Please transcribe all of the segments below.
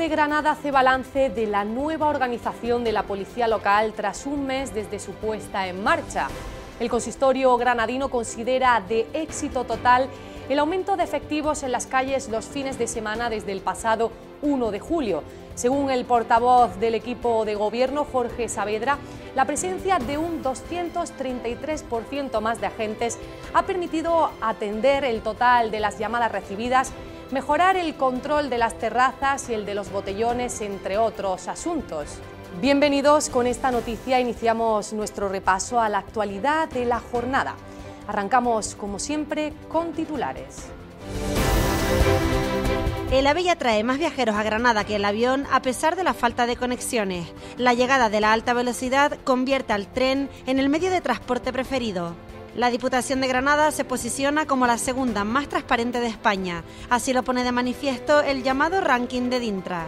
De Granada hace balance de la nueva organización de la policía local tras un mes desde su puesta en marcha. El consistorio granadino considera de éxito total el aumento de efectivos en las calles los fines de semana desde el pasado 1 de julio. Según el portavoz del equipo de gobierno, Jorge Saavedra, la presencia de un 233% más de agentes ha permitido atender el total de las llamadas recibidas mejorar el control de las terrazas y el de los botellones, entre otros asuntos. Bienvenidos con esta noticia, iniciamos nuestro repaso a la actualidad de la jornada. Arrancamos, como siempre, con titulares. El AVE trae más viajeros a Granada que el avión a pesar de la falta de conexiones. La llegada de la alta velocidad convierte al tren en el medio de transporte preferido. La Diputación de Granada se posiciona como la segunda más transparente de España. Así lo pone de manifiesto el llamado ranking de Dintra.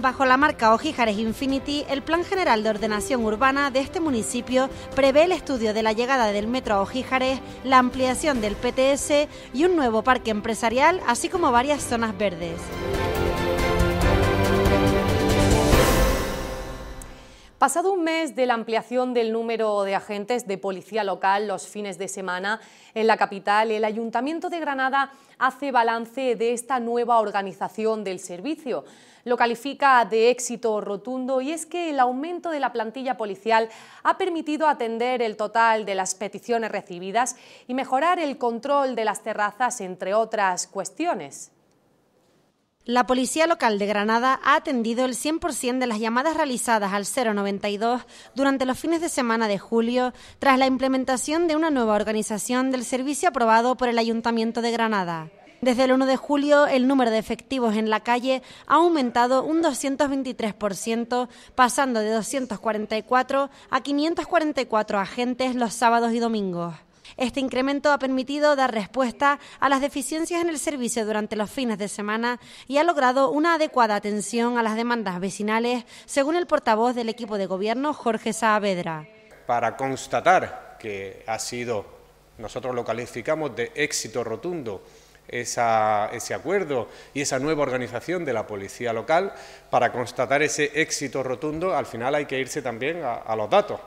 Bajo la marca Ojíjares Infinity, el Plan General de Ordenación Urbana de este municipio prevé el estudio de la llegada del metro a Ojíjares, la ampliación del PTS y un nuevo parque empresarial, así como varias zonas verdes. Pasado un mes de la ampliación del número de agentes de policía local los fines de semana en la capital, el Ayuntamiento de Granada hace balance de esta nueva organización del servicio. Lo califica de éxito rotundo y es que el aumento de la plantilla policial ha permitido atender el total de las peticiones recibidas y mejorar el control de las terrazas, entre otras cuestiones. La Policía Local de Granada ha atendido el 100% de las llamadas realizadas al 092 durante los fines de semana de julio, tras la implementación de una nueva organización del servicio aprobado por el Ayuntamiento de Granada. Desde el 1 de julio, el número de efectivos en la calle ha aumentado un 223%, pasando de 244 a 544 agentes los sábados y domingos. Este incremento ha permitido dar respuesta a las deficiencias en el servicio durante los fines de semana y ha logrado una adecuada atención a las demandas vecinales, según el portavoz del equipo de gobierno, Jorge Saavedra. Para constatar que ha sido, nosotros lo calificamos de éxito rotundo, ese acuerdo y esa nueva organización de la policía local, para constatar ese éxito rotundo, al final hay que irse también a los datos.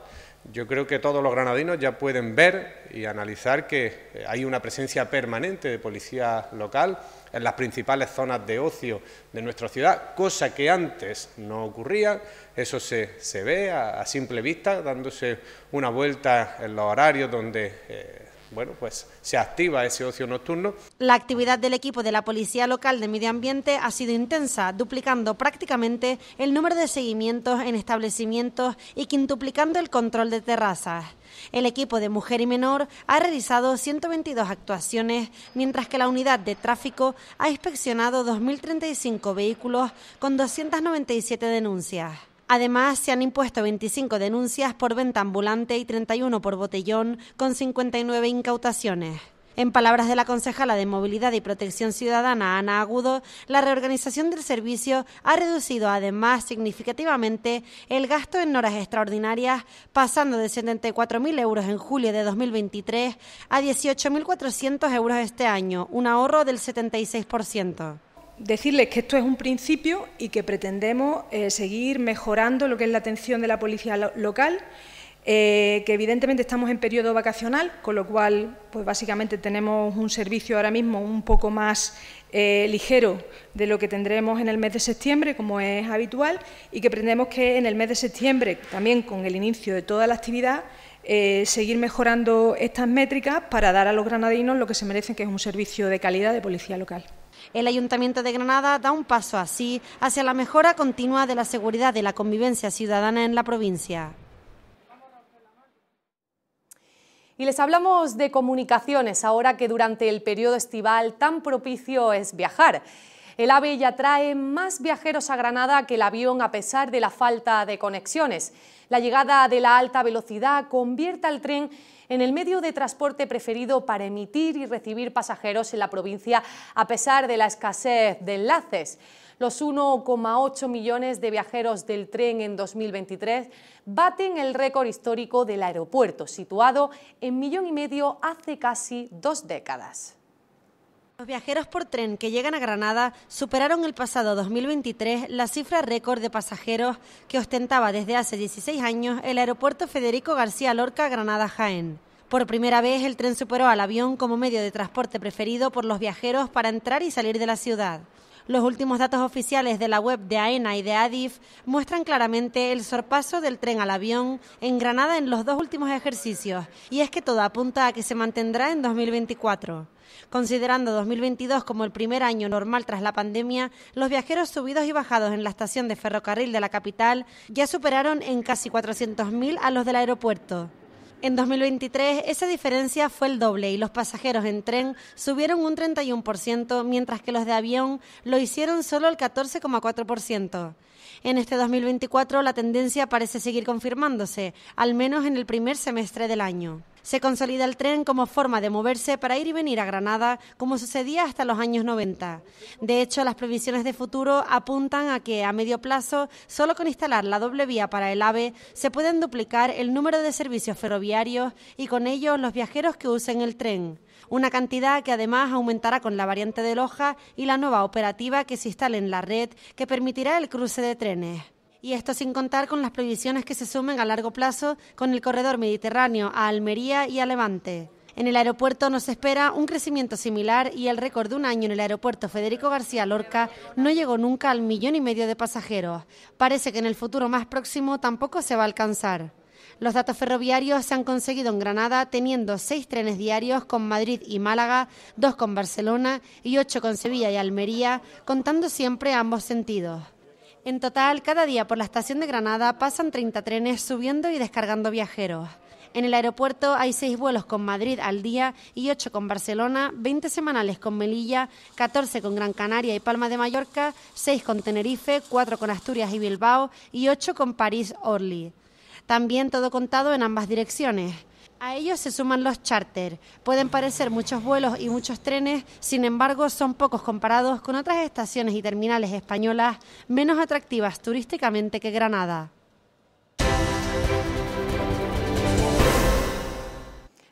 Yo creo que todos los granadinos ya pueden ver y analizar que eh, hay una presencia permanente de policía local en las principales zonas de ocio de nuestra ciudad, cosa que antes no ocurría. Eso se, ve a, simple vista, dándose una vuelta en los horarios donde eh, bueno, pues se activa ese ocio nocturno. La actividad del equipo de la Policía Local de Medio Ambiente ha sido intensa, duplicando prácticamente el número de seguimientos en establecimientos y quintuplicando el control de terrazas. El equipo de Mujer y Menor ha realizado 122 actuaciones, mientras que la unidad de tráfico ha inspeccionado 2.035 vehículos con 297 denuncias. Además, se han impuesto 25 denuncias por venta ambulante y 31 por botellón, con 59 incautaciones. En palabras de la concejala de Movilidad y Protección Ciudadana, Ana Agudo, la reorganización del servicio ha reducido además significativamente el gasto en horas extraordinarias, pasando de 74.000 euros en julio de 2023 a 18.400 euros este año, un ahorro del 76% decirles que esto es un principio y que pretendemos eh, seguir mejorando lo que es la atención de la policía local, eh, que evidentemente estamos en periodo vacacional, con lo cual, pues básicamente tenemos un servicio ahora mismo un poco más eh, ligero de lo que tendremos en el mes de septiembre, como es habitual, y que pretendemos que en el mes de septiembre, también con el inicio de toda la actividad, seguir mejorando estas métricas para dar a los granadinos lo que se merecen, que es un servicio de calidad de policía local. El Ayuntamiento de Granada da un paso así hacia la mejora continua de la seguridad y la convivencia ciudadana en la provincia. Y les hablamos de comunicaciones ahora que durante el periodo estival tan propicio es viajar. El AVE ya trae más viajeros a Granada que el avión a pesar de la falta de conexiones. La llegada de la alta velocidad convierte al tren en el medio de transporte preferido para emitir y recibir pasajeros en la provincia a pesar de la escasez de enlaces. Los 1,8 millones de viajeros del tren en 2023 baten el récord histórico del aeropuerto, situado en millón y medio hace casi dos décadas. Los viajeros por tren que llegan a Granada superaron el pasado 2023 la cifra récord de pasajeros que ostentaba desde hace 16 años el aeropuerto Federico García Lorca Granada-Jaén. Por primera vez el tren superó al avión como medio de transporte preferido por los viajeros para entrar y salir de la ciudad. Los últimos datos oficiales de la web de AENA y de ADIF muestran claramente el sorpaso del tren al avión en Granada en los dos últimos ejercicios, y es que todo apunta a que se mantendrá en 2024. Considerando 2022 como el primer año normal tras la pandemia, los viajeros subidos y bajados en la estación de ferrocarril de la capital ya superaron en casi 400.000 a los del aeropuerto. En 2023 esa diferencia fue el doble y los pasajeros en tren subieron un 31%, mientras que los de avión lo hicieron solo el 14,4%. En este 2024 la tendencia parece seguir confirmándose, al menos en el primer semestre del año. Se consolida el tren como forma de moverse para ir y venir a Granada, como sucedía hasta los años 90. De hecho, las previsiones de futuro apuntan a que a medio plazo, solo con instalar la doble vía para el AVE, se pueden duplicar el número de servicios ferroviarios y con ellos los viajeros que usen el tren. Una cantidad que además aumentará con la variante de Loja y la nueva operativa que se instale en la red que permitirá el cruce de trenes. Y esto sin contar con las previsiones que se sumen a largo plazo con el corredor mediterráneo a Almería y a Levante. En el aeropuerto nos espera un crecimiento similar y el récord de un año en el aeropuerto Federico García Lorca no llegó nunca al millón y medio de pasajeros. Parece que en el futuro más próximo tampoco se va a alcanzar. Los datos ferroviarios se han conseguido en Granada teniendo seis trenes diarios con Madrid y Málaga, dos con Barcelona y ocho con Sevilla y Almería, contando siempre ambos sentidos. En total, cada día por la estación de Granada pasan 30 trenes subiendo y descargando viajeros. En el aeropuerto hay seis vuelos con Madrid al día y ocho con Barcelona, 20 semanales con Melilla, 14 con Gran Canaria y Palma de Mallorca, seis con Tenerife, cuatro con Asturias y Bilbao y ocho con París-Orly. También todo contado en ambas direcciones. A ellos se suman los charter. Pueden parecer muchos vuelos y muchos trenes, sin embargo son pocos comparados con otras estaciones y terminales españolas menos atractivas turísticamente que Granada.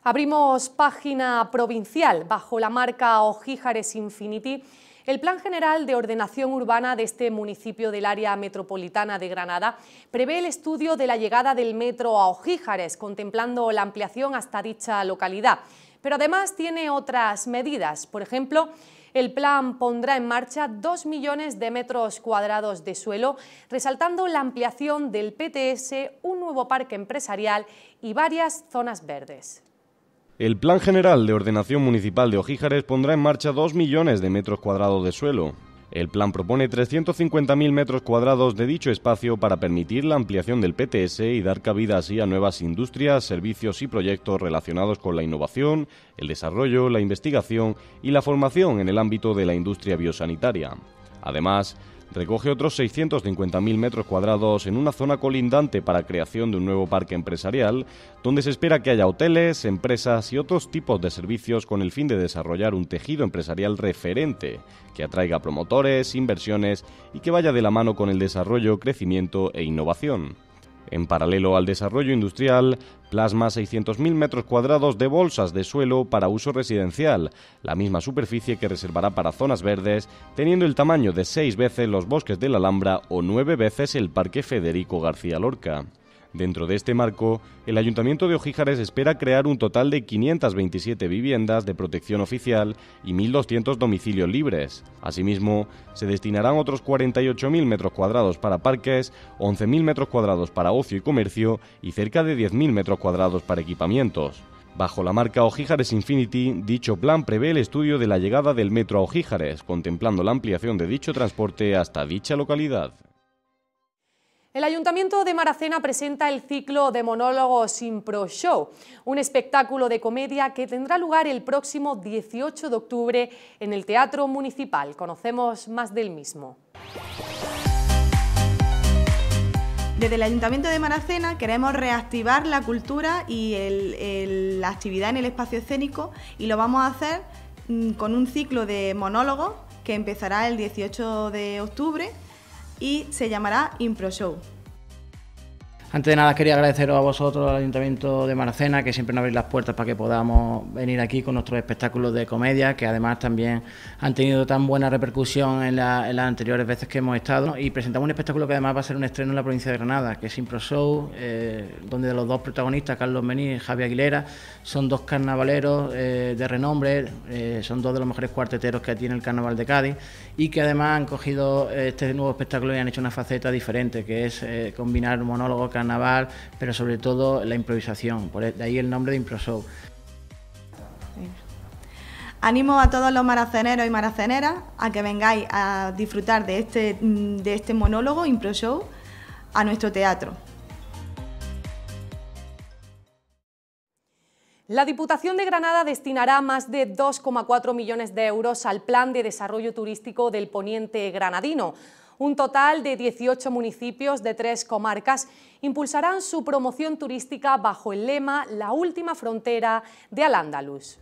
Abrimos página provincial bajo la marca Ojíjares Infinity el Plan General de Ordenación Urbana de este municipio del área metropolitana de Granada prevé el estudio de la llegada del metro a Ojíjares, contemplando la ampliación hasta dicha localidad. Pero además tiene otras medidas. Por ejemplo, el plan pondrá en marcha dos millones de metros cuadrados de suelo, resaltando la ampliación del PTS, un nuevo parque empresarial y varias zonas verdes. El Plan General de Ordenación Municipal de Ojíjares pondrá en marcha 2 millones de metros cuadrados de suelo. El plan propone 350.000 metros cuadrados de dicho espacio para permitir la ampliación del PTS y dar cabida así a nuevas industrias, servicios y proyectos relacionados con la innovación, el desarrollo, la investigación y la formación en el ámbito de la industria biosanitaria. Además, recoge otros 650.000 metros cuadrados en una zona colindante para creación de un nuevo parque empresarial, donde se espera que haya hoteles, empresas y otros tipos de servicios con el fin de desarrollar un tejido empresarial referente, que atraiga promotores, inversiones y que vaya de la mano con el desarrollo, crecimiento e innovación. En paralelo al desarrollo industrial, plasma 600.000 metros cuadrados de bolsas de suelo para uso residencial, la misma superficie que reservará para zonas verdes, teniendo el tamaño de seis veces los bosques de la Alhambra o nueve veces el Parque Federico García Lorca. Dentro de este marco, el Ayuntamiento de Ojíjares espera crear un total de 527 viviendas de protección oficial y 1.200 domicilios libres. Asimismo, se destinarán otros 48.000 metros cuadrados para parques, 11.000 metros cuadrados para ocio y comercio y cerca de 10.000 metros cuadrados para equipamientos. Bajo la marca Ojíjares Infinity, dicho plan prevé el estudio de la llegada del metro a Ojíjares, contemplando la ampliación de dicho transporte hasta dicha localidad. El Ayuntamiento de Maracena presenta el ciclo de monólogos Impro Show, un espectáculo de comedia que tendrá lugar el próximo 18 de octubre en el Teatro Municipal. Conocemos más del mismo. Desde el Ayuntamiento de Maracena queremos reactivar la cultura y la actividad en el espacio escénico y lo vamos a hacer mm, con un ciclo de monólogos que empezará el 18 de octubre y se llamará Impro Show. Antes de nada quería agradeceros a vosotros, al Ayuntamiento de Maracena, que siempre nos abrís las puertas para que podamos venir aquí con nuestros espectáculos de comedia, que además también han tenido tan buena repercusión en, las anteriores veces que hemos estado. Y presentamos un espectáculo que además va a ser un estreno en la provincia de Granada, que es Impro Show, eh, donde los dos protagonistas, Carlos Mení y Javier Aguilera, son dos carnavaleros eh, de renombre, eh, son dos de los mejores cuarteteros que tiene el Carnaval de Cádiz y que además han cogido este nuevo espectáculo y han hecho una faceta diferente, que es combinar monólogos carnaval, pero sobre todo la improvisación, por e, de ahí el nombre de ImproShow. Animo a todos los maraceneros y maraceneras a que vengáis a disfrutar de este, de este monólogo, ImproShow, a nuestro teatro. La Diputación de Granada destinará más de 2,4 millones de euros al Plan de Desarrollo Turístico del Poniente Granadino. Un total de 18 municipios de tres comarcas impulsarán su promoción turística bajo el lema La última frontera de Al-Ándalus.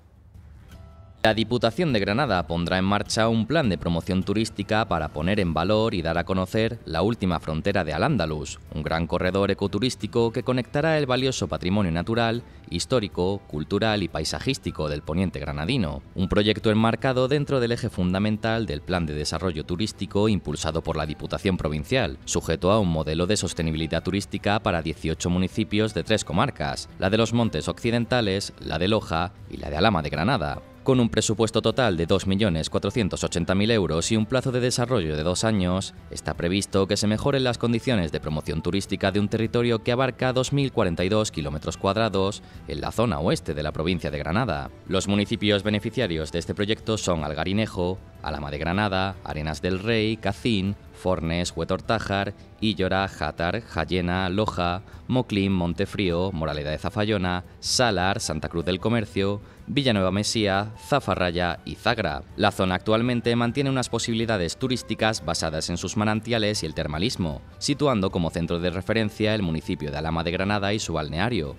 La Diputación de Granada pondrá en marcha un plan de promoción turística para poner en valor y dar a conocer la última frontera de Al-Ándalus, un gran corredor ecoturístico que conectará el valioso patrimonio natural, histórico, cultural y paisajístico del poniente granadino, un proyecto enmarcado dentro del eje fundamental del Plan de Desarrollo Turístico impulsado por la Diputación Provincial, sujeto a un modelo de sostenibilidad turística para 18 municipios de tres comarcas, la de los Montes Occidentales, la de Loja y la de Alama de Granada. Con un presupuesto total de 2.480.000 euros y un plazo de desarrollo de dos años, está previsto que se mejoren las condiciones de promoción turística de un territorio que abarca 2.042 kilómetros cuadrados en la zona oeste de la provincia de Granada. Los municipios beneficiarios de este proyecto son Algarinejo, Alama de Granada, Arenas del Rey, Cacín, Fornes, Huetortájar, Illora, Játar, Jayena, Loja, Moclín, Montefrío, Moraleda de Zafayona, Salar, Santa Cruz del Comercio, Villanueva Mesía, Zafarraya y Zagra. La zona actualmente mantiene unas posibilidades turísticas basadas en sus manantiales y el termalismo, situando como centro de referencia el municipio de Alama de Granada y su balneario.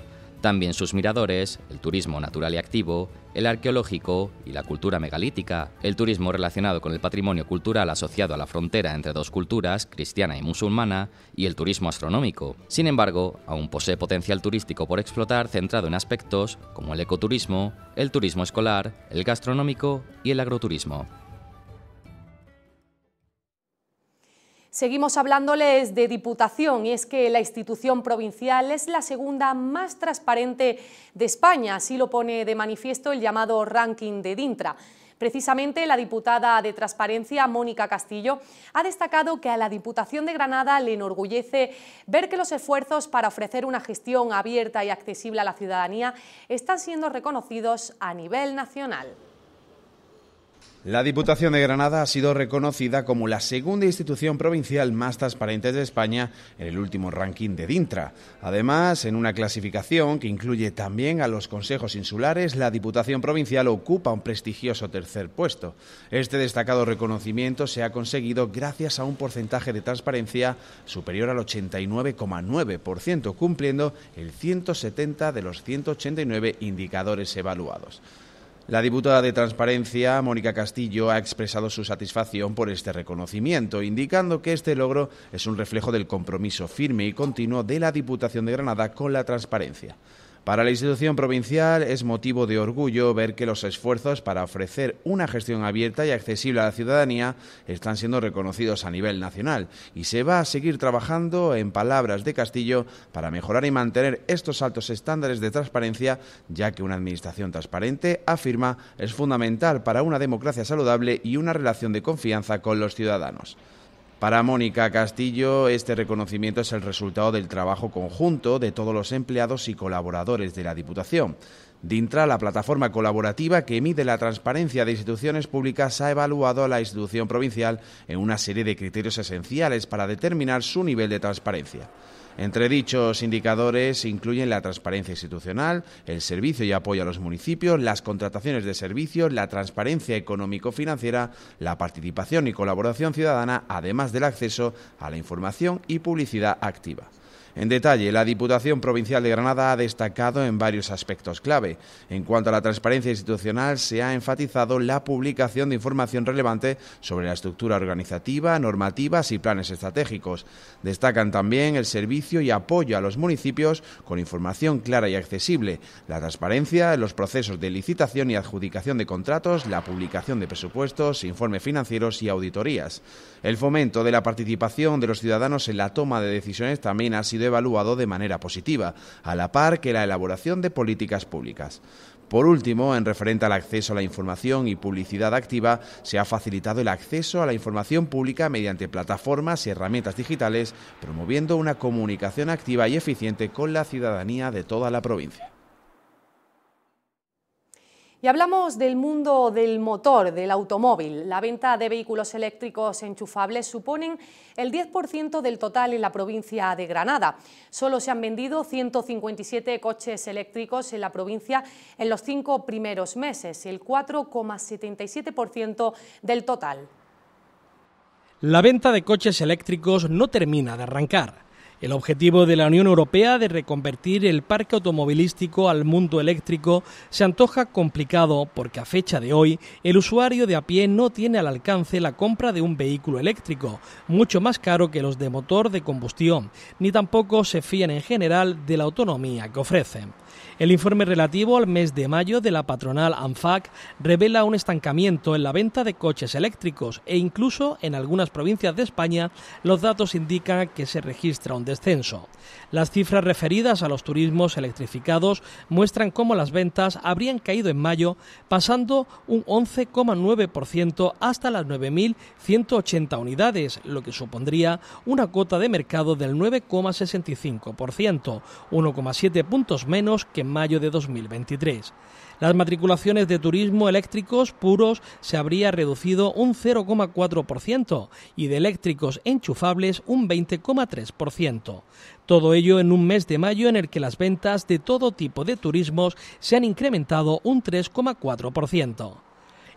También sus miradores, el turismo natural y activo, el arqueológico y la cultura megalítica, el turismo relacionado con el patrimonio cultural asociado a la frontera entre dos culturas, cristiana y musulmana, y el turismo astronómico. Sin embargo, aún posee potencial turístico por explotar centrado en aspectos como el ecoturismo, el turismo escolar, el gastronómico y el agroturismo. Seguimos hablándoles de Diputación y es que la institución provincial es la segunda más transparente de España, así lo pone de manifiesto el llamado ranking de Dintra. Precisamente la diputada de Transparencia, Mónica Castillo, ha destacado que a la Diputación de Granada le enorgullece ver que los esfuerzos para ofrecer una gestión abierta y accesible a la ciudadanía están siendo reconocidos a nivel nacional. La Diputación de Granada ha sido reconocida como la segunda institución provincial más transparente de España en el último ranking de DINTRA. Además, en una clasificación que incluye también a los consejos insulares, la Diputación provincial ocupa un prestigioso tercer puesto. Este destacado reconocimiento se ha conseguido gracias a un porcentaje de transparencia superior al 89,9%, cumpliendo el 170 de los 189 indicadores evaluados. La diputada de Transparencia, Mónica Castillo, ha expresado su satisfacción por este reconocimiento, indicando que este logro es un reflejo del compromiso firme y continuo de la Diputación de Granada con la transparencia. Para la institución provincial es motivo de orgullo ver que los esfuerzos para ofrecer una gestión abierta y accesible a la ciudadanía están siendo reconocidos a nivel nacional y se va a seguir trabajando, en palabras de Castillo, para mejorar y mantener estos altos estándares de transparencia, ya que una administración transparente, afirma, es fundamental para una democracia saludable y una relación de confianza con los ciudadanos. Para Mónica Castillo, este reconocimiento es el resultado del trabajo conjunto de todos los empleados y colaboradores de la Diputación. Dintra, la plataforma colaborativa que mide la transparencia de instituciones públicas, ha evaluado a la institución provincial en una serie de criterios esenciales para determinar su nivel de transparencia. Entre dichos indicadores incluyen la transparencia institucional, el servicio y apoyo a los municipios, las contrataciones de servicios, la transparencia económico-financiera, la participación y colaboración ciudadana, además del acceso a la información y publicidad activa. En detalle, la Diputación Provincial de Granada ha destacado en varios aspectos clave. En cuanto a la transparencia institucional, se ha enfatizado la publicación de información relevante sobre la estructura organizativa, normativas y planes estratégicos. Destacan también el servicio y apoyo a los municipios con información clara y accesible, la transparencia en los procesos de licitación y adjudicación de contratos, la publicación de presupuestos, informes financieros y auditorías. El fomento de la participación de los ciudadanos en la toma de decisiones también ha sido evaluado de manera positiva, a la par que la elaboración de políticas públicas. Por último, en referente al acceso a la información y publicidad activa, se ha facilitado el acceso a la información pública mediante plataformas y herramientas digitales, promoviendo una comunicación activa y eficiente con la ciudadanía de toda la provincia. Y hablamos del mundo del motor, del automóvil. La venta de vehículos eléctricos enchufables suponen el 10% del total en la provincia de Granada. Solo se han vendido 157 coches eléctricos en la provincia en los cinco primeros meses, el 4,77% del total. La venta de coches eléctricos no termina de arrancar. El objetivo de la Unión Europea de reconvertir el parque automovilístico al mundo eléctrico se antoja complicado porque a fecha de hoy el usuario de a pie no tiene al alcance la compra de un vehículo eléctrico, mucho más caro que los de motor de combustión, ni tampoco se fían en general de la autonomía que ofrecen. El informe relativo al mes de mayo de la patronal ANFAC revela un estancamiento en la venta de coches eléctricos e incluso en algunas provincias de España los datos indican que se registra un descenso. Las cifras referidas a los turismos electrificados muestran cómo las ventas habrían caído en mayo, pasando un 11,9% hasta las 9.180 unidades, lo que supondría una cuota de mercado del 9,65%, 1,7 puntos menos que en mayo de 2023. Las matriculaciones de turismo eléctricos puros se habría reducido un 0,4% y de eléctricos enchufables un 20,3%. Todo ello en un mes de mayo en el que las ventas de todo tipo de turismos se han incrementado un 3,4%.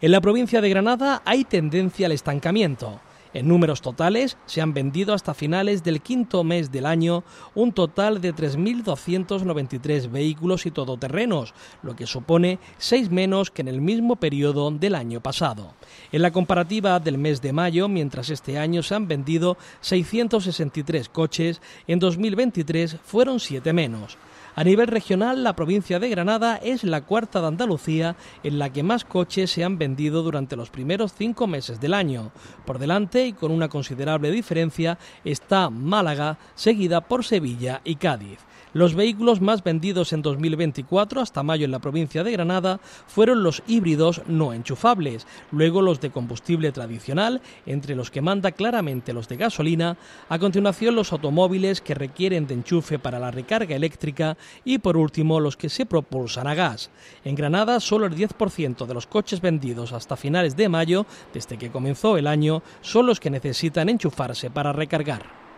En la provincia de Granada hay tendencia al estancamiento. En números totales, se han vendido hasta finales del quinto mes del año un total de 3.293 vehículos y todoterrenos, lo que supone 6 menos que en el mismo periodo del año pasado. En la comparativa del mes de mayo, mientras este año se han vendido 663 coches, en 2023 fueron 7 menos. A nivel regional, la provincia de Granada es la cuarta de Andalucía en la que más coches se han vendido durante los primeros cinco meses del año. Por delante y con una considerable diferencia está Málaga, seguida por Sevilla y Cádiz. Los vehículos más vendidos en 2024 hasta mayo en la provincia de Granada fueron los híbridos no enchufables, luego los de combustible tradicional, entre los que manda claramente los de gasolina, a continuación los automóviles que requieren de enchufe para la recarga eléctrica y por último los que se propulsan a gas. En Granada solo el 10% de los coches vendidos hasta finales de mayo, desde que comenzó el año, son los que necesitan enchufarse para recargar.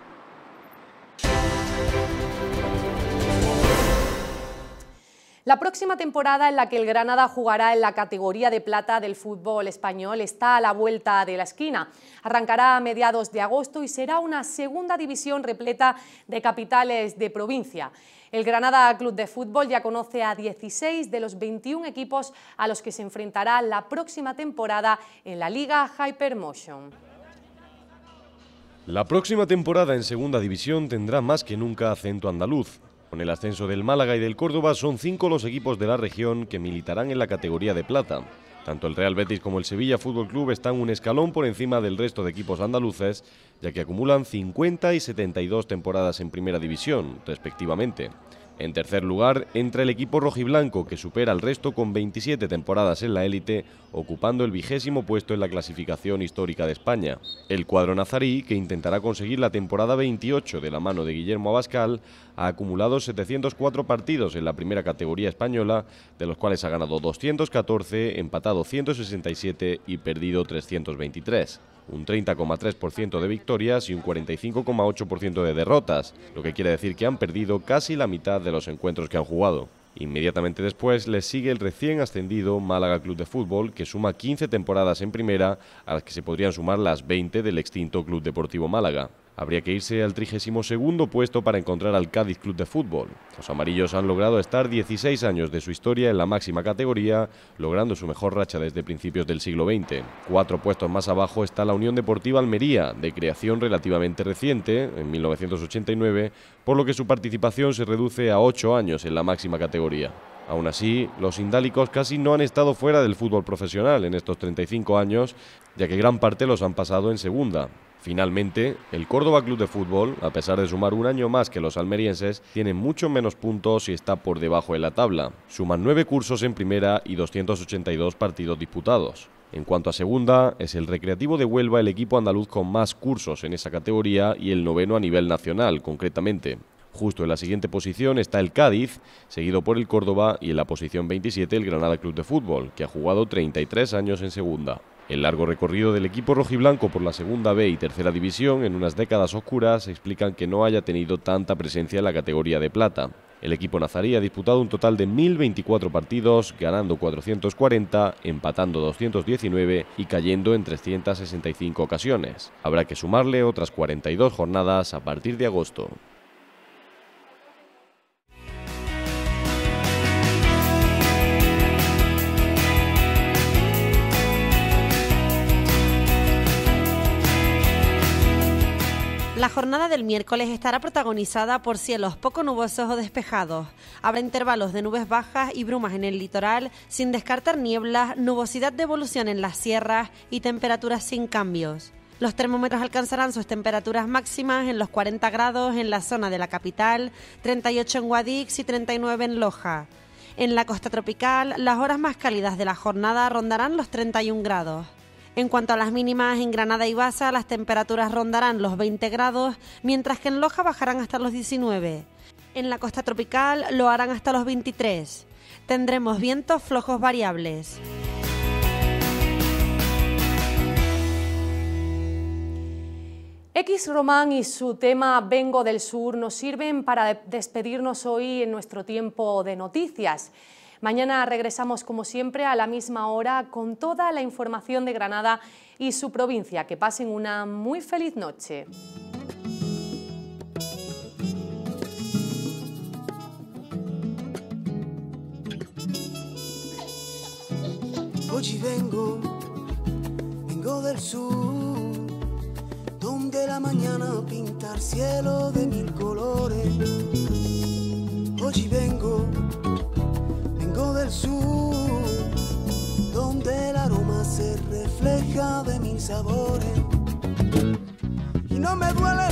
La próxima temporada en la que el Granada jugará en la categoría de plata del fútbol español está a la vuelta de la esquina. Arrancará a mediados de agosto y será una segunda división repleta de capitales de provincia. El Granada Club de Fútbol ya conoce a 16 de los 21 equipos a los que se enfrentará la próxima temporada en la Liga Hypermotion. La próxima temporada en Segunda División tendrá más que nunca acento andaluz. Con el ascenso del Málaga y del Córdoba son cinco los equipos de la región que militarán en la categoría de plata. Tanto el Real Betis como el Sevilla Fútbol Club están un escalón por encima del resto de equipos andaluces, ya que acumulan 50 y 72 temporadas en primera división, respectivamente. En tercer lugar entra el equipo rojiblanco, que supera al resto con 27 temporadas en la élite, ocupando el vigésimo puesto en la clasificación histórica de España. El cuadro nazarí, que intentará conseguir la temporada 28 de la mano de Guillermo Abascal, ha acumulado 704 partidos en la primera categoría española, de los cuales ha ganado 214, empatado 167 y perdido 323 un 30,3% de victorias y un 45,8% de derrotas, lo que quiere decir que han perdido casi la mitad de los encuentros que han jugado. Inmediatamente después les sigue el recién ascendido Málaga Club de Fútbol, que suma 15 temporadas en primera, a las que se podrían sumar las 20 del extinto Club Deportivo Málaga. Habría que irse al 32 puesto para encontrar al Cádiz Club de Fútbol. Los amarillos han logrado estar 16 años de su historia en la máxima categoría, logrando su mejor racha desde principios del siglo XX. Cuatro puestos más abajo está la Unión Deportiva Almería, de creación relativamente reciente, en 1989, por lo que su participación se reduce a ocho años en la máxima categoría. Aún así, los indálicos casi no han estado fuera del fútbol profesional en estos 35 años, ya que gran parte los han pasado en segunda. Finalmente, el Córdoba Club de Fútbol, a pesar de sumar un año más que los almerienses, tiene mucho menos puntos y está por debajo de la tabla. Suman nueve cursos en primera y 282 partidos disputados. En cuanto a segunda, es el Recreativo de Huelva el equipo andaluz con más cursos en esa categoría y el noveno a nivel nacional, concretamente. Justo en la siguiente posición está el Cádiz, seguido por el Córdoba y en la posición 27 el Granada Club de Fútbol, que ha jugado 33 años en segunda. El largo recorrido del equipo rojiblanco por la segunda B y tercera división en unas décadas oscuras explican que no haya tenido tanta presencia en la categoría de plata. El equipo nazarí ha disputado un total de 1.024 partidos, ganando 440, empatando 219 y cayendo en 365 ocasiones. Habrá que sumarle otras 42 jornadas a partir de agosto. La jornada del miércoles estará protagonizada por cielos poco nubosos o despejados. Habrá intervalos de nubes bajas y brumas en el litoral, sin descartar nieblas, nubosidad de evolución en las sierras y temperaturas sin cambios. Los termómetros alcanzarán sus temperaturas máximas en los 40 grados en la zona de la capital, 38 en Guadix y 39 en Loja. En la costa tropical, las horas más cálidas de la jornada rondarán los 31 grados. En cuanto a las mínimas, en Granada y Baza las temperaturas rondarán los 20 grados, mientras que en Loja bajarán hasta los 19. En la costa tropical lo harán hasta los 23. Tendremos vientos flojos variables. X Román y su tema Vengo del Sur nos sirven para despedirnos hoy en nuestro tiempo de noticias. Mañana regresamos como siempre a la misma hora con toda la información de Granada y su provincia. Que pasen una muy feliz noche. Hoy vengo, vengo del sur, donde la mañana pinta el cielo de mil colores. Hoy vengo donde el aroma se refleja de mis sabores. Y no me duele